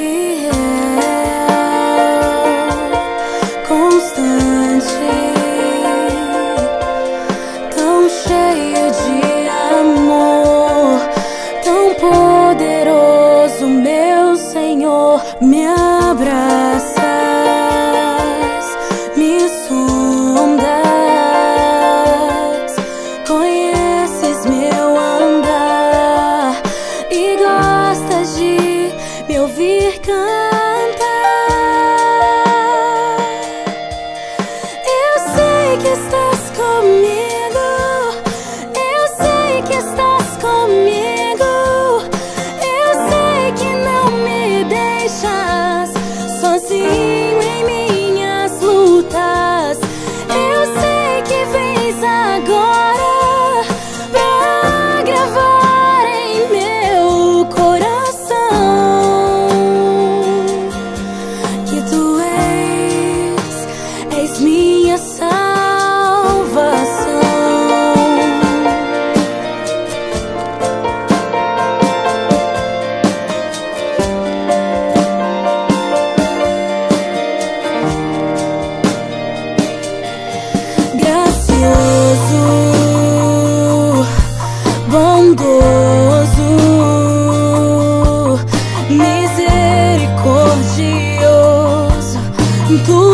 भी है tú